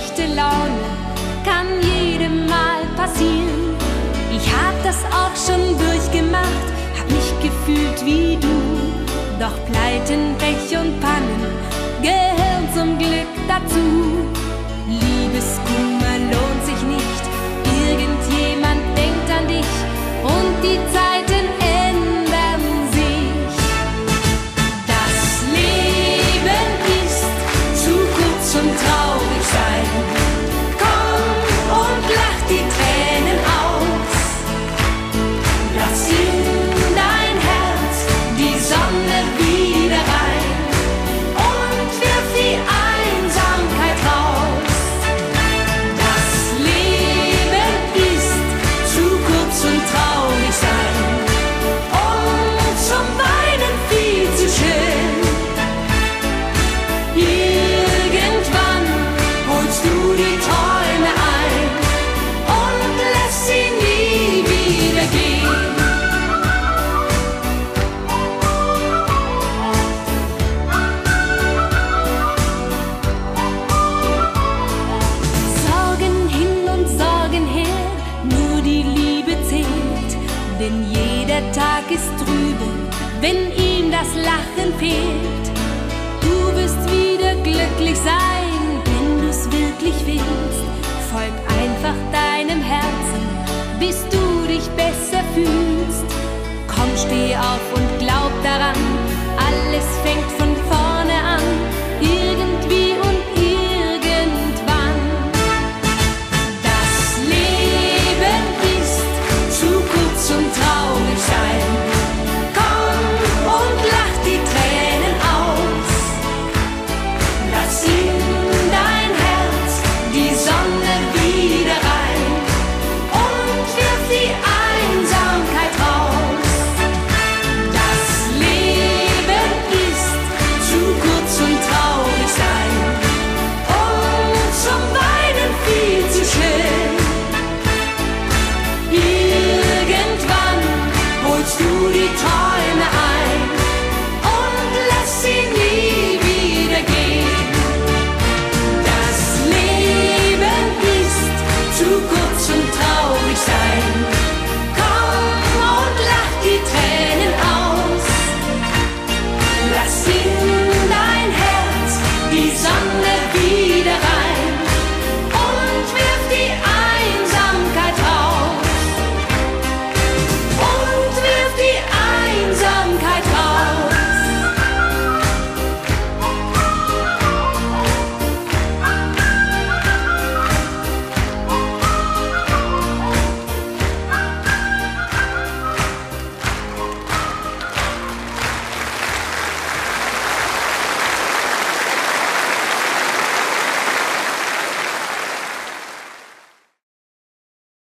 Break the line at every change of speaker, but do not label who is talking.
Schlechte Laune kann jedem mal passieren. Ich hab das auch schon durchgemacht, hab mich gefühlt wie du. Doch Pleiten, Pech und Pannen gehören zum Glück dazu. Liebeskummer Irgendwann holst du die Träume ein und lässt sie nie wieder gehen. Sorgen hin und Sorgen her, nur die Liebe zählt, denn jeder Tag ist trübe, wenn ihm das Lachen fehlt. Du bist wie glücklich sein.